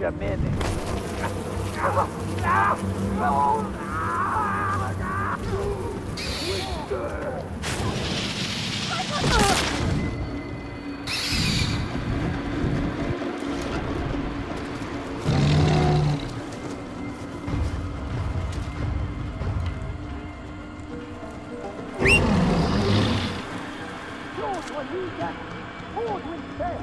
Benjamini. Hold when hold when fail.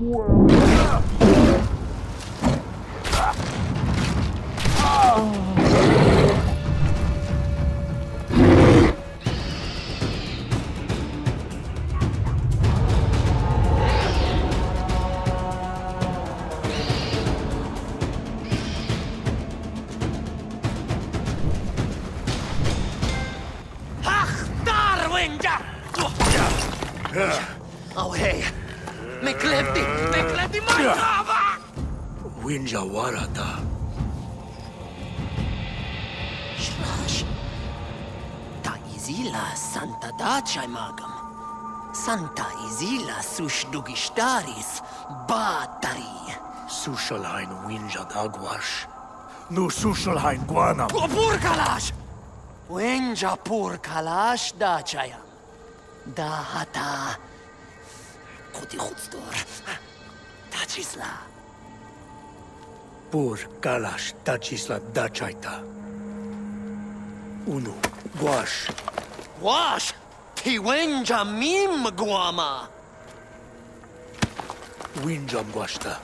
world. Ne clepti! Ne clepti, mă! Wingea oara ta. Slash. Ta izila santa dacea magam. Santa izila sush dugistaris batari. Sushalhain winja dagwash. Nu sushalhain guanam. Purkalash! Winja purkalash daceaia. Da hata Χωτιχούτστορ. Τατσίσλα. Pur, Kalash, Tacisla, Dachaita. unu Guaș. Guaș? Tiwenja mim guama. Winjam guașta.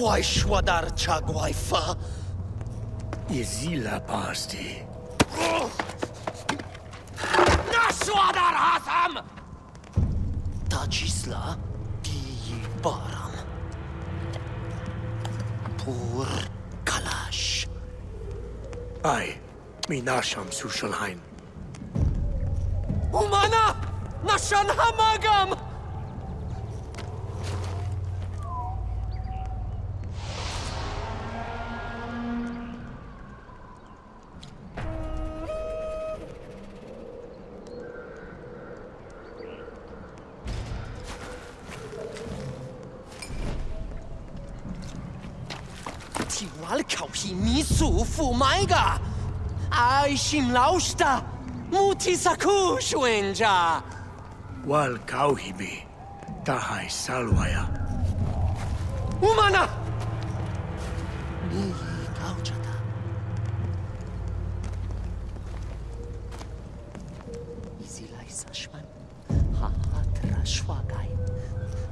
Quaishwadarcha Guaifa. Izila Parsti. Nashwadar Hasam! Tacisla Tiyibaram. Pur Kalash. Aj, Minasham Sushalheim. Umana! Nashan Hamagam! Wal kau hi mi su fu maiga. Ai shim lausta. Muti sakush wenja. Wal kauhibi. Tahai salwaya. Umana! Mi gauchata. Izilai sashman. Hahatra shwagai.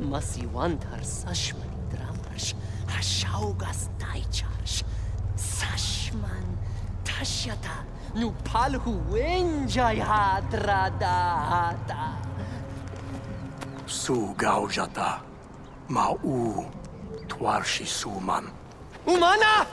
Masiwantar sashman Kashyata, nu palhuenjayadradata. Su gaujata, mau u twarshi suman. Umana!